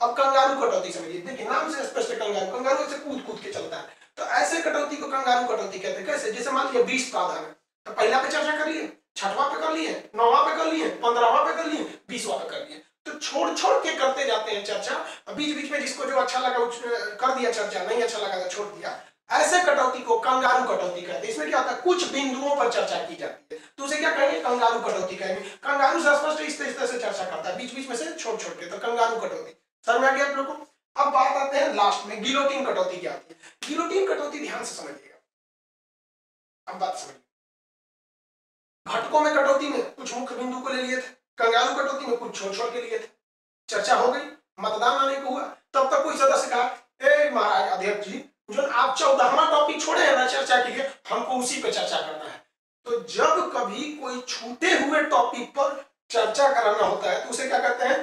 अब कंगारू कटौती समझिए देखिए, नाम से स्पष्ट कंगारू। कंगारू ऐसे कूद कूद के चलता है। तो ऐसे कटौती को कंगारू कटौती कहते हैं। कैसे? जैसे मान लिया बीस का है तो पहला पे चर्चा कर लिए, छठवा पे कर लिए, नौवा पे कर लिए, पंद्रहवा पे कर लिए, बीसवा पे कर लिए। तो छोड़ छोड़ के करते जाते हैं चर्चा। बीच बीच में जिसको जो अच्छा लगा कर दिया चर्चा। नहीं अच्छा लगा तो छोड़ दिया। ऐसे कटौती को कंगारू कटौती कहते हैं। इसमें क्या होता है? कुछ बिंदुओं पर चर्चा की जाती है। तो उसे क्या कहेंगे? कंगारू कटौती कहेंगे। कंगारू से स्पष्ट इस तरह से चर्चा करता है। बीच बीच में से छोड़ छोड़ के। तो कंगारू कटौती। समझ आ गया आप लोग अब बात आते हैं लास्ट में गिलोटिन कटौती क्या आती है। गिलोटिन कटौती ध्यान से समझिएगा। अब बात समझिए। घटकों में कटौती में कुछ मुख्य बिंदु को ले लिए थे कंगारू कटौती में कुछ छोड़ छोड़ के लिए थे। चर्चा हो गई, मतदान आने को हुआ, तब तक कोई सदस्य कहा महाराज, अध्यक्ष जी, जो आप चौदहवा टॉपिक छोड़े हैं ना चर्चा के लिए, हमको उसी पे चर्चा करना है। तो जब कभी कोई छूटे हुए टॉपिक पर चर्चा कराना होता है तो उसे क्या कहते हैं?